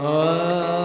啊。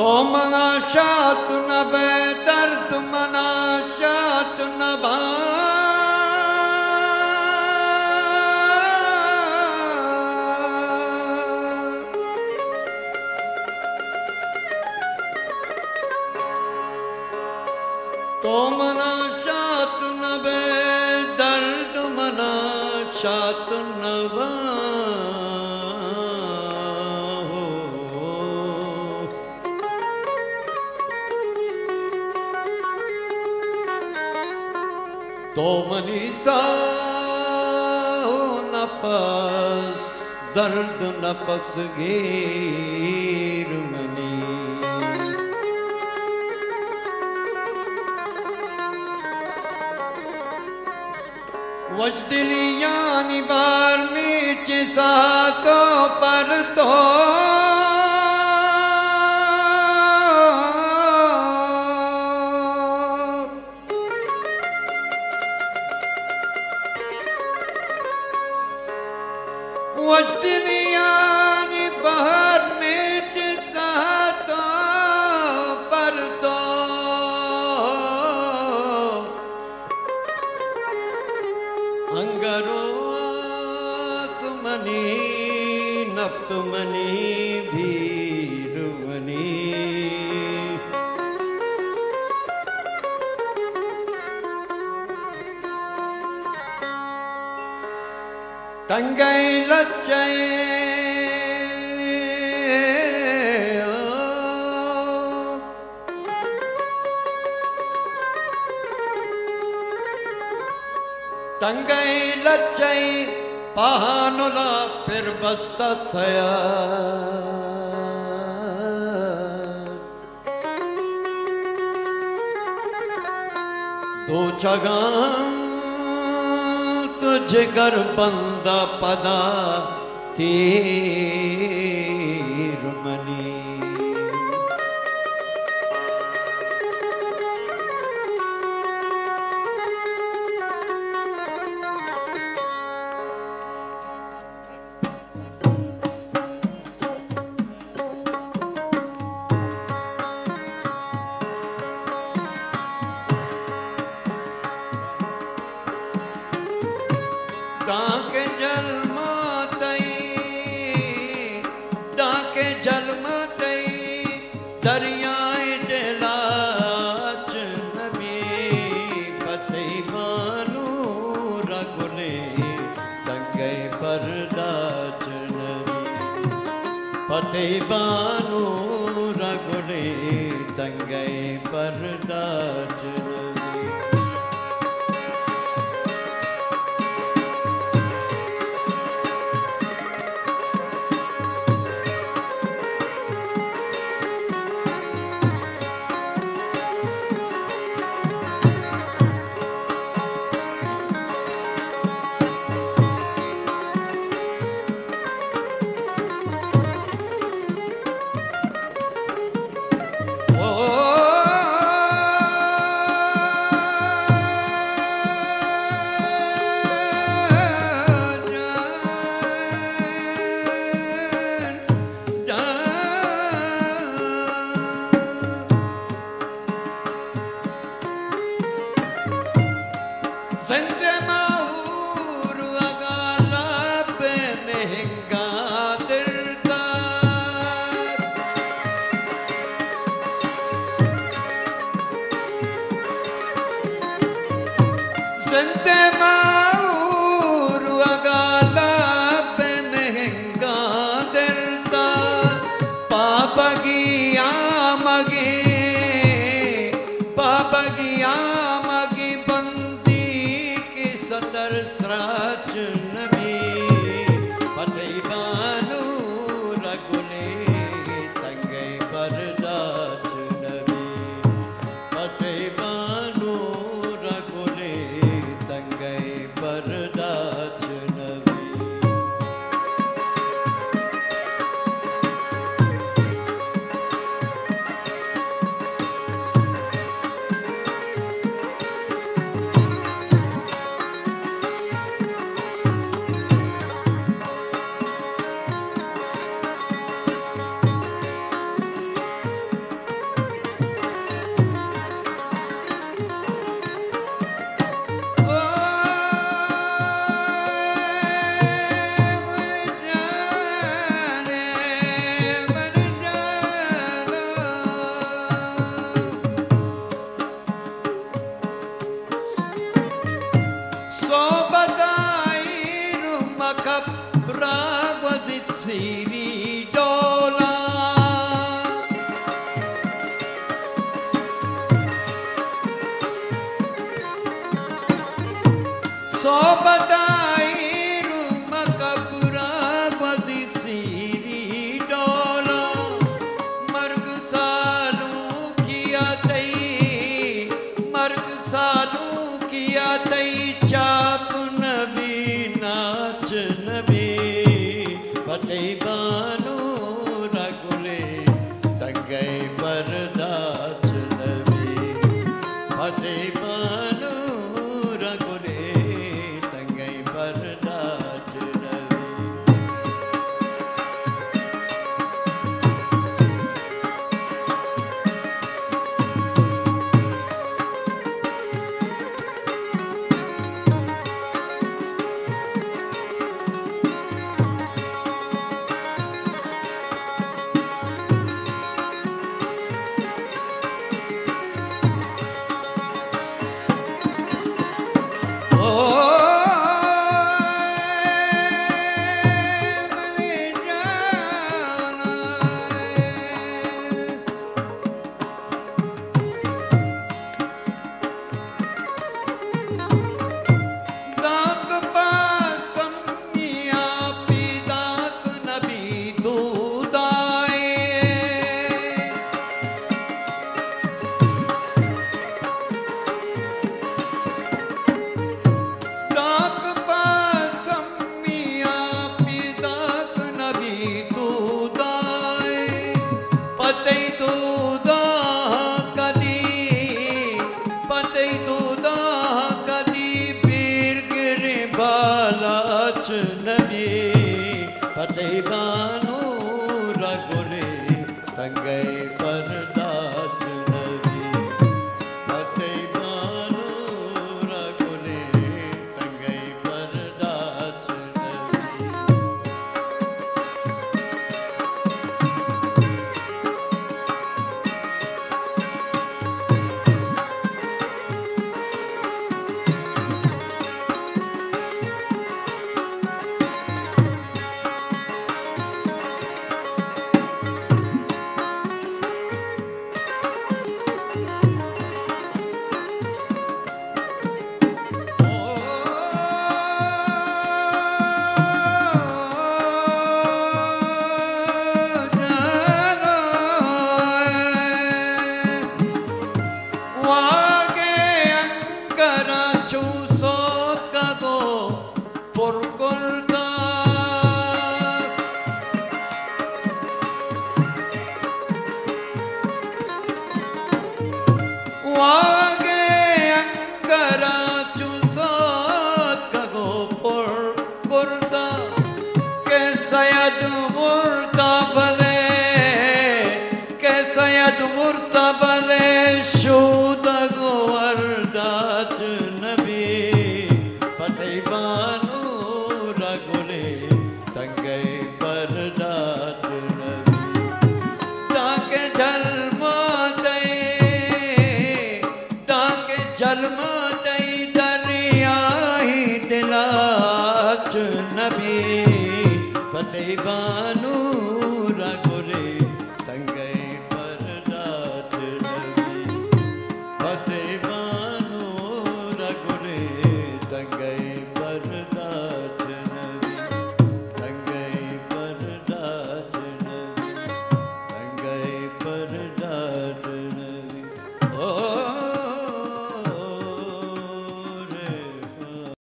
तो मना शात न बे दर्द मना शात न बा तो मना शात न बे दर्द मना शात न बा कोमनी हो नपस, दर्द नपस गेर मनी वजदली यानी बार में चिसा तो पर तो मुश्तियान बहर में चाहता पर तो अंगरोत मनी नप्त मनी भीर मनी தங்கை லட்சை தங்கை லட்சை பகானுலா பெருபஸ்தய தோச்சகான் तुझ कर बंदा पदा तीर மாறி தங்கை பருதாச்சுணரி பத்தை பானு ரகுடி தங்கை பருதாச்சுணரி बाबगी see ভালো রাগরে